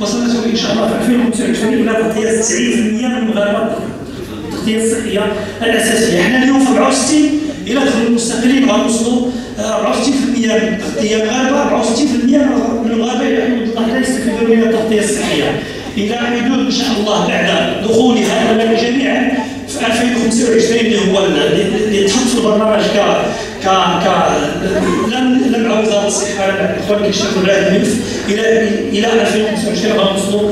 وسنصل إن شاء الله في 2025 إلى تغطية 90% من المغاربه التغطيه الصحيه الأساسية. إحنا اليوم في 64 إلى دخول المستقلين غنوصلوا 64% من التغطيه المغاربه 64% من المغاربه يحملوا يستفيدون من التغطية الصحية. إلى يدور إن شاء الله بعد دخولها لنا جميعا في 2025 اللي هو اللي تحط في البرنامج ك ك ك كيشتغلوا على هذا الملف إلى إلى 2025 غنوصلوا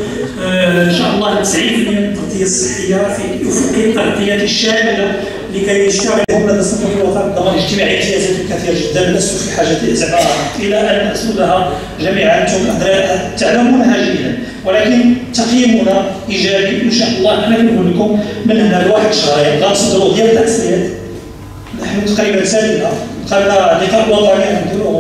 إن شاء الله 90% من التغطيه الصحية في افق التغطية الشاملة لكي يشتغل هم لدى صندوق الوطن الضمان الاجتماعي امتيازات كثيره جدا لست في حاجة زعما إلى أن نسردها جميعا أنتم تعلمونها جيدا ولكن تقييمنا إيجابي إن شاء الله. أنا كنقول لكم من هنا لواحد شهرين غنصدروا ديال التاكسيات نحن تقريبا سالينا قالنا لقاء وطني نديروا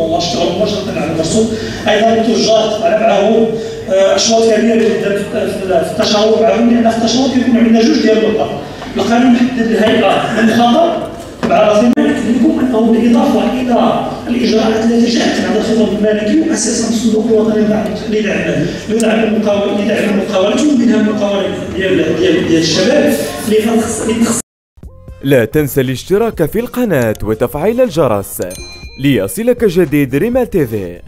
المرسوم. أيضا التجار أنا معهم أشواط كبيرة جدا في التشاور معهم لأن في التشاور كيكون عندنا جوج ديال النقط القانون محدد الهيئة من الخطر مع راسنا لكم أنه بالإضافة إلى الإجراءات التي جاءت بعد الخطاب المالكي واساسا الصندوق الوطني لدعم لدعم المقاولات لدعم المقاولات ومنها المقاولات ديال ديال ديال الشباب اللي لا تنسى الاشتراك في القناة وتفعيل الجرس. ليصلك جديد ريما تيفي